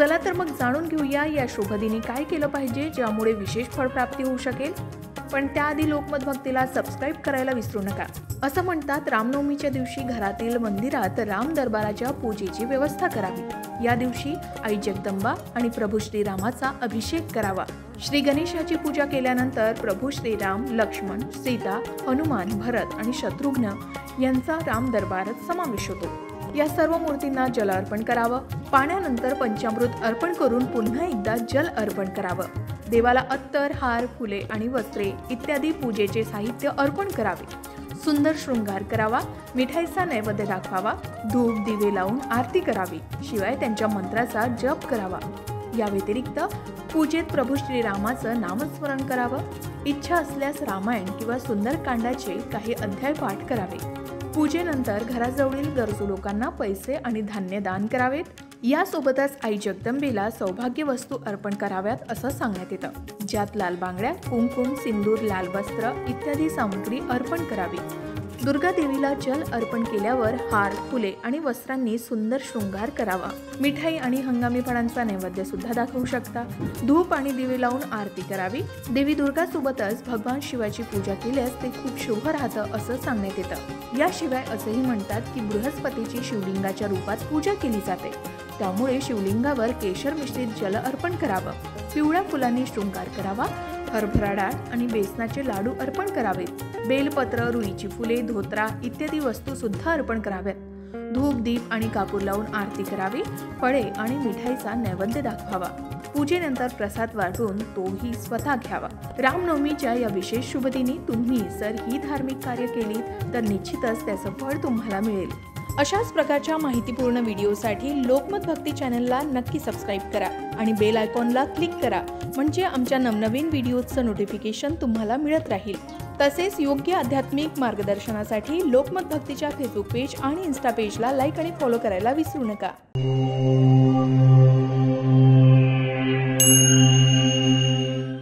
चला तर मग जाणून घेऊया या शुभदिनी काय केलं पाहिजे ज्यामुळे विशेष फळप्राप्ती होऊ शकेल. पण त्याआधी लोकमत भक्तीला सबस्क्राईब करायला विसरू नका. असं म्हणतात रामनवमीच्या दिवशी घरातील मंदिरात राम दरबाराच्या पूजेची व्यवस्था करावी. या दिवशी आई जगदंबा आणि प्रभू श्रीरामाचा अभिषेक करावा. श्री गणेशाची पूजा केल्यानंतर प्रभू श्रीराम लक्ष्मण सीता हनुमान भरत आणि शत्रुघ्न यांचा राम दरबारात समावेश होतो. या सर्व मूर्तींना जल अर्पण करावं. पाण्यानंतर पंचामृत अर्पण करून पुन्हा एकदा जल अर्पण करावं. देवाला अत्तर हार फुले आणि वस्त्रे इत्यादी पूजेचे साहित्य अर्पण करावे. सुंदर शृंगार करावा मिठाईचा नैवेद्य दाखवावा धूप दिवे लावून आरती करावी शिवाय त्यांच्या मंत्राचा जप करावा. या व्यतिरिक्त पूजेत प्रभू श्रीरामाचं नामस्मरण करावं. इच्छा असल्यास रामायण किंवा सुंदरकांडाचे काही अध्याय पाठ करावे. पूजेनंतर घराजवळील गरजू लोकांना पैसे आणि धान्य दान करावेत. यासोबतच आई जगदंबेला सौभाग्य वस्तू अर्पण कराव्यात असं सांगण्यात येतं. ज्यात लाल बांगड्या कुंकुम सिंदूर लाल वस्त्र इत्यादी सामग्री अर्पण करावी. दुर्गा देवीला जल अर्पण केल्यावर हार फुले आणि वस्त्रांनी सुंदर शृंगार करावा. मिठाई आणि हंगामी फळांचा नैवेद्य सुद्धा दाखवू शकता. धूप आणि दिवे लावून आरती करावी. देवी दुर्गा सोबतच भगवान शिवाची पूजा केल्यास ते खूप शुभ राहतं असं सांगण्यात येतं. याशिवाय असंही म्हणतात की बृहस्पतीची शिवलिंगाच्या रूपात पूजा केली जाते. त्यामुळे शिवलिंगावर केशर मिश्रित जल अर्पण करावं. पिवळ्या फुलांनी शृंगार करावा. हरभरा डाळ आणि बेसनाचे लाडू अर्पण करावेत. बेलपत्र रुईची फुले धोत्रा इत्यादी वस्तू सुद्धा अर्पण कराव्यात. धूप दीप आणि कापूर लावून आरती करावी फळे आणि मिठाईचा नैवेद्य दाखवावा. पूजेनंतर प्रसाद वाटून तोही स्वतः घ्यावा. रामनवमीच्या या विशेष शुभदिनी तुम्ही जर ही धार्मिक कार्य केली तर निश्चितच त्याचं फळ तुम्हाला मिळेल. अशाच प्रकारच्या माहितीपूर्ण व्हिडिओसाठी लोकमत भक्ती चॅनलला नक्की सबस्क्राईब करा आणि बेल आयकॉनला क्लिक करा. म्हणजे आमच्या नवनवीन व्हिडिओचं नोटिफिकेशन तुम्हाला मिळत राहील. तसेच योग्य आध्यात्मिक मार्गदर्शनासाठी लोकमत भक्तीच्या फेसबुक पेज आणि इन्स्टा पेजला लाईक आणि फॉलो करायला विसरू नका.